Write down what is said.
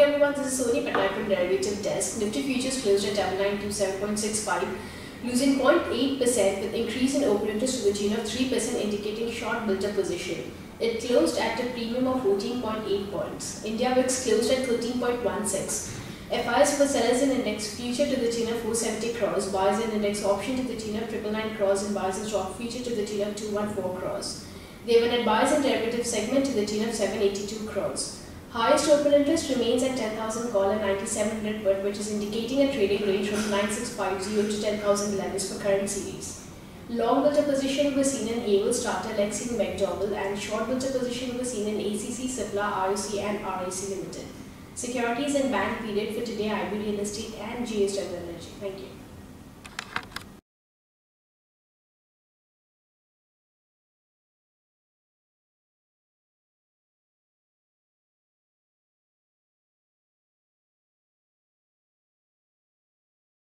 everyone, this is Soni Patnaik from Derivative Desk. Nifty futures closed at 7927.65, losing 0.8% with increase in open interest to the tune of 3% indicating short built-up position. It closed at a premium of 14.8 points. India VIX closed at 13.16. FIs for sellers in index future to the tune of 470 crores, buyers in index option to the tune of 999 crores and buyers in stock future to the tune of 214 crores. They were net buyers in derivative segment to the tune of 782 crores. Highest open interest remains at 10,000 call and 9700 put, which is indicating a trading range from 9650 to 10,000 levels for current series. Long built position was seen in Able, Starter, Lexington, McDowell, and short built position was seen in ACC, Cipla, ROC, and RIC Limited. Securities and bank period for today, IB Real Estate and JSW Energy. Thank you.